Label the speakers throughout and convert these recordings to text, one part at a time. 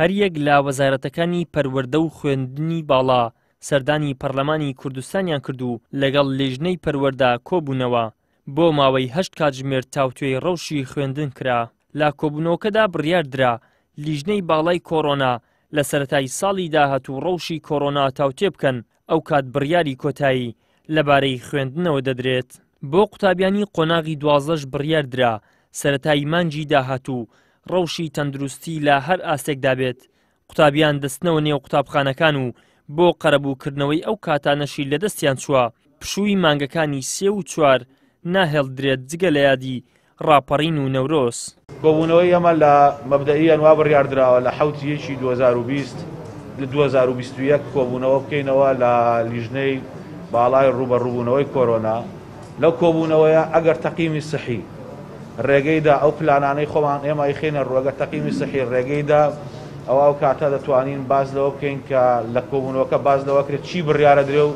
Speaker 1: هەریەک لە وەزارەتەکانی پەروەردە و خوێندنی باڵا سەردانی پەرلەمانی کوردستانیان کرد و لەگەڵ لیژنەی پەروەردا کۆبوونەوە بۆ ماوەی هەشت کاتژمێر تاوتوێی ڕەوشی خوێندن کرا لە کۆبوونەوەکەدا بڕیاردرا لیژنەی باڵای کۆرۆنا لە سەتای ساڵی داهاتوو ڕەوشی کۆرۆنا تاوتێ بکەن ئەو کات بڕیاری کۆتایی لەبارەی خوێندنەوە دەدرێت. بۆ قوتابیانی قۆناغی دوازدەش بڕیار درا سەرەتای مانگی داهاتوو ڕەوشی تەندروستی لە هەر ئاستێکدا بێت، قوتابیان دەچنەوە نێو قوتابخانەکان و بۆ قەرەبووکردنەوەی ئەو کاتانەشی لەدەستیان چووە، پشووی مانگەکانی سێ و چوار ناهێڵدرێت جگە لە یادی ڕاپەڕین و نەورۆز.
Speaker 2: کۆبوونەوەی ئەمە لە مەبدەئییەن وا بڕیار دراوە لە حەوت ی ی دوو هەزار و بیست دوو هەزار و بیست و یەک کۆبوونەوە بکەینەوە لە لیژنەی باڵای ڕووبەڕووبوونەوەی کۆرۆنا. لەو کۆبوونەوەیە ئەگەر تەقیمی سەحی ڕێگەی دا ئەو پلانانەی خۆمان ئێمە ئەیخەینە ڕوو، ئەگەر تەقیمی سەحی ڕێگەی دا ئەوا ئەو کاتە دەتوانین باس لەوە بکەین کە لە کۆبوونەوەکە باس لەوە کرێت چی بڕیار ئەدرێ و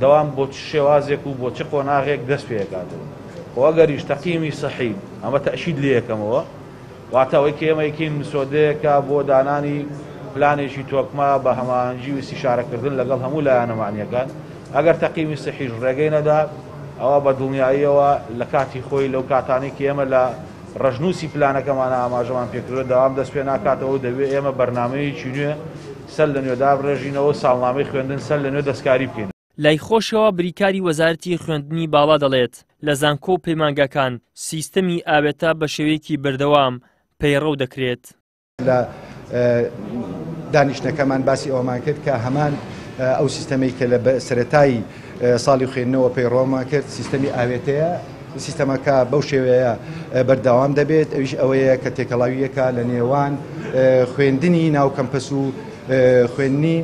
Speaker 2: دەوام بۆ چ شێوازێک و بۆ چ قۆناغێک دەست پێ ئەکاتەوە. و ئەگەریش تەقیمی سەحی، ئەمە تەئکید لێیەکەمەوە، واتە ئەوەی کە ئێمە ئەیکەین مسۆدەیەکە بۆ دانانی پلانێکی تۆکمە بە هەماهەنگی و ئیستیشارە کردن لەگەڵ هەموو لایەنە مەعنیەکان، ئەگەر تەقیمی سەحیش ڕێگەی نەدا ئەوا بە دڵنیاییەوە لە کاتی خۆی لەو کاتانەی کە ئێمە لە ڕەشنووسی پلانەکەمانا ئاماژەمان پێکردووە دەوام دەست پێ ناکاتەوە و دەبێ ئێمە بەرنامەیەکی نوێ سەر لە نوێ دابڕێژینەوە و ساڵنامەی خوێندن سەر لە نوێ دەستکاری بکەین.
Speaker 1: لای خۆشەوە بریکاری وەزارەتی خوێندنی باڵا دەڵێت، لە زانکۆ و پەیمانگاکان سیستەمی ئاوێتە بە شێوەیەکی بەردەوام پەیڕەو دەکرێت.
Speaker 3: لە دانیشتنەکەمان باسی ئەوەمان کرد کە هەمان ئەو سیستەمەی کە لە سەرەتایی ساڵی خوێندنەوە پەیڕەومان کرد سیستەمی ئاوێتەیە سیستەمەکە بەو شێوەیە بەرداوام دەبێت ئەویش ئەوەیە کە تێکەڵاویەکە لە نێوان خوێندنی ناو کەمپەس و خوێندنی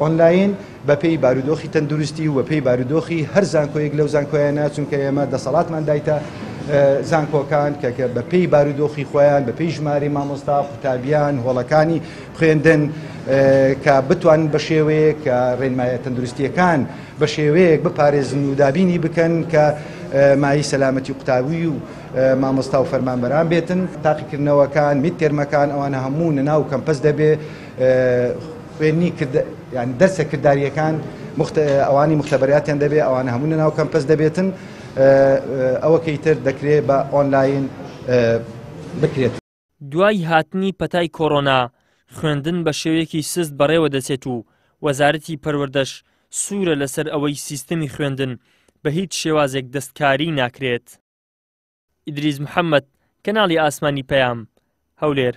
Speaker 3: ئۆنلاین بەپێی بارودۆخی تەندروستی و بەپێی بارودۆخی هەر زانکۆیەک لەو زانکۆیانە چونکە ئێمە دەسەڵاتمان دایتە زانکۆکان کە بەپێی بارودۆخی خۆیان بەپێی ژماری مامۆستا قوتابیان هۆڵەکانی خوێندن کە بتوان بە شێوەیە کە ڕێنمایە تەندروستیەکان بە شێوەیەک بپارێزن و دابینی بکەن کە مای سەلامەتی قوتابی و مامۆستا و فەرمانبەران بێتن تاقیکردنەوەکان میت تێرمەکان ئەوانە هەموو ناو کەمپەس دەبێ خوێندنی کرد یعنی دەرسە کرداریەکان مخت ئەوانی مختبەریاتیان دەبێت ئەوانە هەموو لەناو کەمپەس دەبێتن ئەوەکەی تر دەکرێت بە ئۆنلاین بکرێت.
Speaker 1: دوای هاتنی پەتای کۆرۆنا خوێندن بە شێوەیەکی سست بەڕێوە دەچێت و وەزارەتی پەروەردەش سوورە لەسەر ئەوەی سیستمی خوێندن بە هیچ شێوازێک دەستکاری ناکرێت. ئیدریس محەمەد، کەناڵی ئاسمانی پەیام، هەولێر.